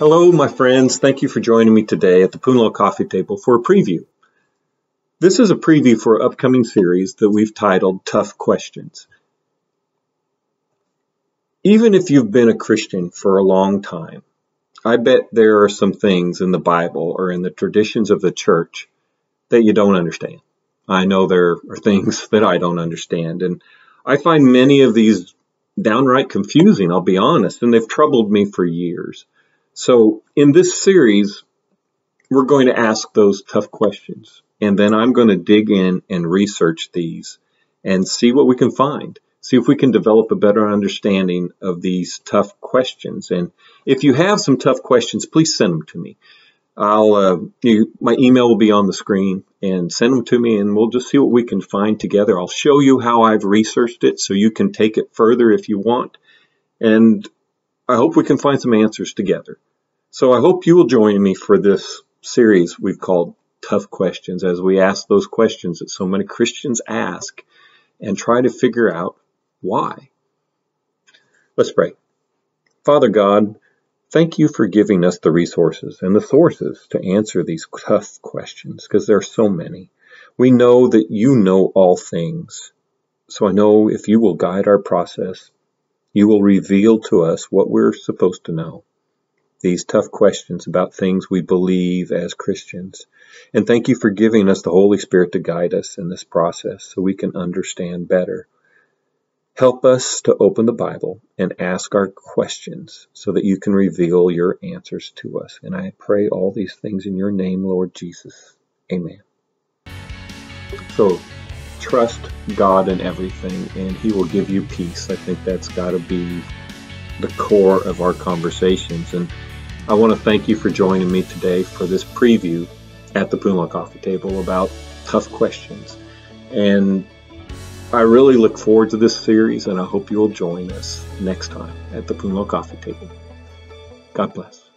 Hello, my friends. Thank you for joining me today at the PUNLA Coffee Table for a preview. This is a preview for an upcoming series that we've titled Tough Questions. Even if you've been a Christian for a long time, I bet there are some things in the Bible or in the traditions of the church that you don't understand. I know there are things that I don't understand, and I find many of these downright confusing, I'll be honest, and they've troubled me for years. So in this series, we're going to ask those tough questions. And then I'm going to dig in and research these and see what we can find. See if we can develop a better understanding of these tough questions. And if you have some tough questions, please send them to me. I'll, uh, you, my email will be on the screen and send them to me and we'll just see what we can find together. I'll show you how I've researched it so you can take it further if you want. And I hope we can find some answers together. So I hope you will join me for this series we've called Tough Questions as we ask those questions that so many Christians ask and try to figure out why. Let's pray. Father God, thank you for giving us the resources and the sources to answer these tough questions because there are so many. We know that you know all things. So I know if you will guide our process, you will reveal to us what we're supposed to know. These tough questions about things we believe as Christians. And thank you for giving us the Holy Spirit to guide us in this process so we can understand better. Help us to open the Bible and ask our questions so that you can reveal your answers to us. And I pray all these things in your name, Lord Jesus. Amen. So, trust God in everything and He will give you peace. I think that's got to be the core of our conversations. And I want to thank you for joining me today for this preview at the PUNLA Coffee Table about tough questions. And I really look forward to this series and I hope you will join us next time at the PUNLA Coffee Table. God bless.